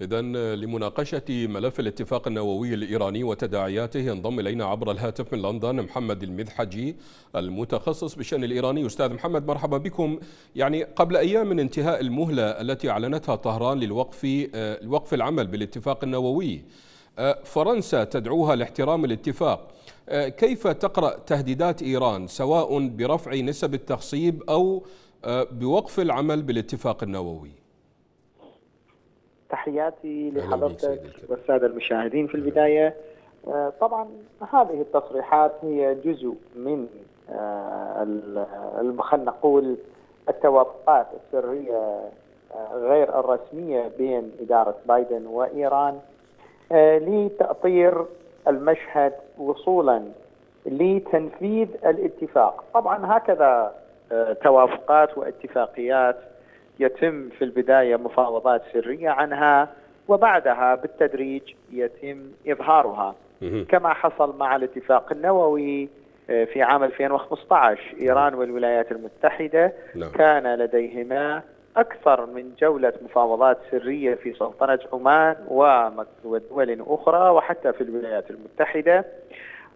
إذا لمناقشة ملف الاتفاق النووي الإيراني وتداعياته ينضم إلينا عبر الهاتف من لندن محمد المذحجي المتخصص بالشأن الإيراني. أستاذ محمد مرحبا بكم. يعني قبل أيام من انتهاء المهلة التي أعلنتها طهران للوقف الوقف العمل بالاتفاق النووي فرنسا تدعوها لاحترام الاتفاق كيف تقرأ تهديدات إيران سواء برفع نسب التخصيب أو بوقف العمل بالاتفاق النووي؟ تحياتي لحضرتك والسادة المشاهدين في البداية. آه، طبعا هذه التصريحات هي جزء من آه، خلينا نقول التوافقات السرية آه، غير الرسمية بين إدارة بايدن وإيران لتأطير المشهد وصولا لتنفيذ الاتفاق. طبعا هكذا توافقات واتفاقيات يتم في البداية مفاوضات سرية عنها وبعدها بالتدريج يتم إظهارها. كما حصل مع الاتفاق النووي آه، في عام 2015 إيران والولايات المتحدة نعم. كان لديهما أكثر من جولة مفاوضات سرية في سلطنة عمان ودول أخرى وحتى في الولايات المتحدة.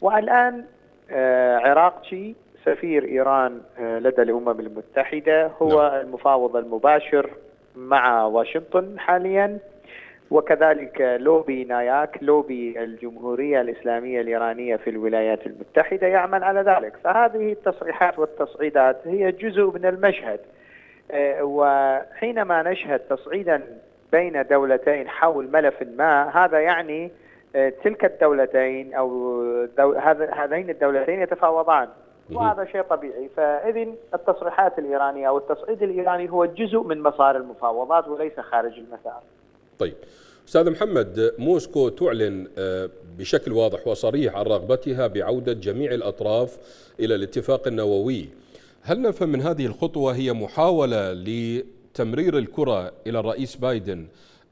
والآن آه، عراقشي سفير إيران آه، لدى الأمم المتحدة هو نعم. المفاوض المباشر مع واشنطن حاليا. وكذلك لوبي ناياك لوبي الجمهورية الإسلامية الإيرانية في الولايات المتحدة يعمل على ذلك. فهذه التصريحات والتصعيدات هي جزء من المشهد. آه، وحينما نشهد تصعيدا بين دولتين حول ملف ما هذا يعني آه، تلك الدولتين أو دو هذين الدولتين يتفاوضان. وهذا شيء طبيعي. فاذا التصريحات الإيرانية أو التصعيد الإيراني هو جزء من مسار المفاوضات وليس خارج المسار. طيب. أستاذ محمد موسكو تعلن آه، بشكل واضح وصريح عن رغبتها بعودة جميع الأطراف إلى الاتفاق النووي. هل نفهم من هذه الخطوة هي محاولة لتمرير الكرة إلى الرئيس بايدن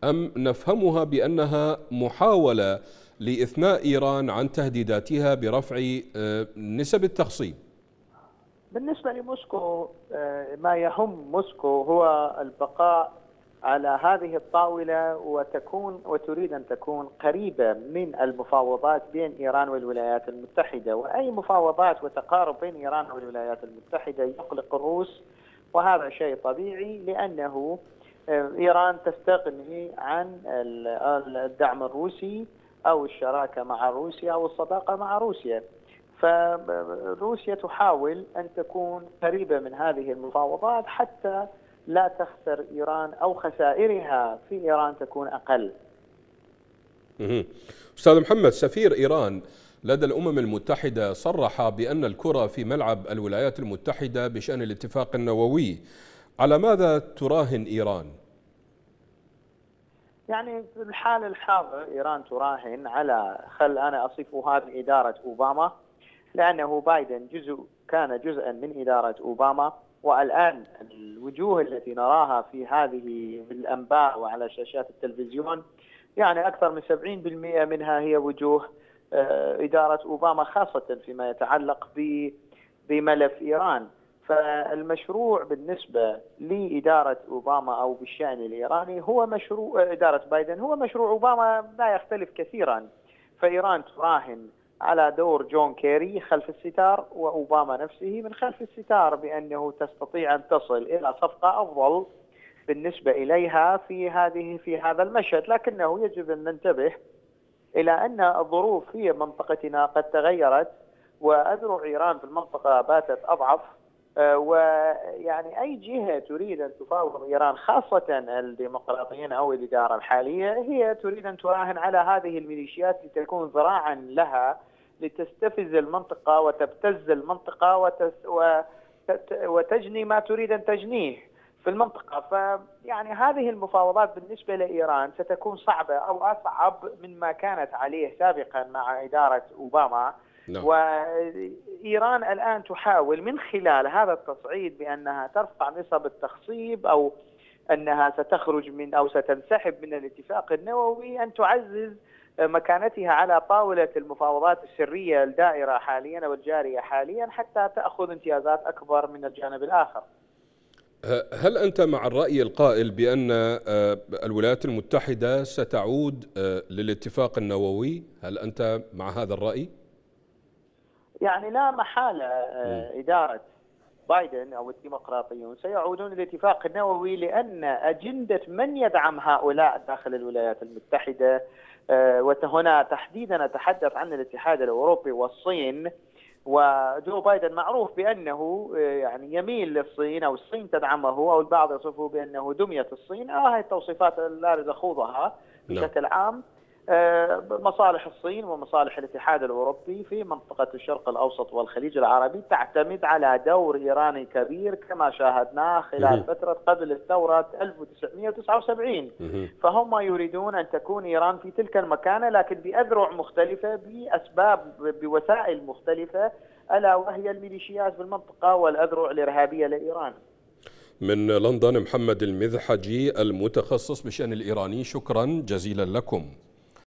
أم نفهمها بأنها محاولة لإثناء إيران عن تهديداتها برفع آه، نسب التخصيب؟ بالنسبة لموسكو آه، ما يهم موسكو هو البقاء على هذه الطاولة وتكون وتريد أن تكون قريبة من المفاوضات بين إيران والولايات المتحدة. وأي مفاوضات وتقارب بين إيران والولايات المتحدة يقلق الروس وهذا شيء طبيعي لأنه آه، إيران تستغني عن الدعم الروسي أو الشراكة مع روسيا أو الصداقة مع روسيا. فروسيا تحاول أن تكون قريبة من هذه المفاوضات حتى لا تخسر إيران أو خسائرها في إيران تكون أقل. أستاذ محمد سفير إيران لدى الأمم المتحدة صرح بأن الكرة في ملعب الولايات المتحدة بشأن الاتفاق النووي. على ماذا تراهن إيران؟ يعني في الحال الحاضر إيران تراهن على خل أنا اصفها باداره أوباما لأنه بايدن جزء كان جزءا من إدارة أوباما والآن الوجوه التي نراها في هذه الأنباء وعلى شاشات التلفزيون يعني أكثر من 70% منها هي وجوه آه، إدارة أوباما خاصة فيما يتعلق بملف إيران. فالمشروع بالنسبة لإدارة أوباما أو بالشأن الإيراني هو مشروع إدارة بايدن هو مشروع أوباما لا يختلف كثيرا. فإيران تراهن على دور جون كيري خلف الستار وأوباما نفسه من خلف الستار بأنه تستطيع أن تصل إلى صفقة أفضل بالنسبة إليها في هذه في هذا المشهد، لكنه يجب أن ننتبه إلى أن الظروف في منطقتنا قد تغيرت واذرع إيران في المنطقة باتت أضعف ويعني أي جهة تريد أن تفاوض إيران خاصة الديمقراطيين أو الإدارة الحالية هي تريد أن تراهن على هذه الميليشيات لتكون ذراعا لها لتستفز المنطقة وتبتز المنطقة وتس وتجني ما تريد أن تجنيه في المنطقة فيعني هذه المفاوضات بالنسبة لإيران ستكون صعبة أو أصعب مما كانت عليه سابقا مع إدارة أوباما نعم. وإيران الآن تحاول من خلال هذا التصعيد بأنها ترفع نسب التخصيب أو أنها ستخرج من أو ستنسحب من الاتفاق النووي أن تعزز مكانتها على طاولة المفاوضات السرية الدائرة حاليا والجارية حاليا حتى تأخذ امتيازات أكبر من الجانب الآخر هل أنت مع الرأي القائل بأن آه، الولايات المتحدة ستعود آه، للاتفاق النووي هل أنت مع هذا الرأي؟ يعني لا محالة آه، إدارة بايدن أو الديمقراطيون سيعودون للاتفاق النووي لأن أجندة من يدعم هؤلاء داخل الولايات المتحدة وهنا تحديدا أتحدث عن الاتحاد الأوروبي والصين وجو بايدن معروف بأنه آه، يعني يميل للصين أو الصين تدعمه أو البعض يصفه بأنه دمية الصين. آه هاي التوصيفات لا اريد اخوضها نعم. بشكل عام. آه، مصالح الصين ومصالح الاتحاد الأوروبي في منطقة الشرق الأوسط والخليج العربي تعتمد على دور إيراني كبير كما شاهدناه خلال فترة قبل الثورة 1979 فهم يريدون أن تكون إيران في تلك المكانة لكن بأذرع مختلفة بأسباب بوسائل مختلفة ألا وهي الميليشيات في المنطقة والأذرع الإرهابية لإيران. من لندن محمد المذحجي المتخصص بشان الإيراني شكرا جزيلا لكم.